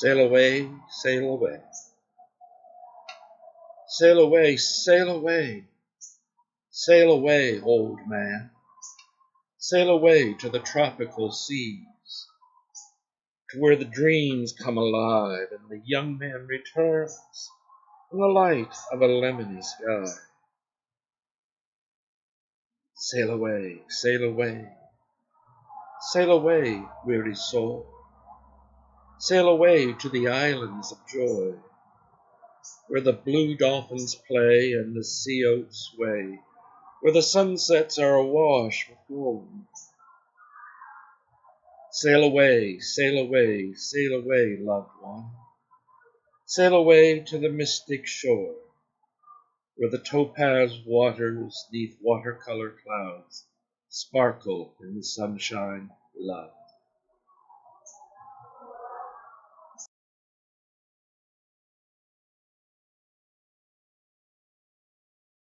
Sail away, sail away. Sail away, sail away. Sail away, old man. Sail away to the tropical seas, To where the dreams come alive And the young man returns In the light of a lemony sky. Sail away, sail away. Sail away, weary soul. Sail away to the islands of joy, Where the blue dolphins play And the sea oats sway, Where the sunsets are awash with gold. Sail away, sail away, sail away, loved one. Sail away to the mystic shore, Where the topaz waters 'neath water color clouds Sparkle in the sunshine, love.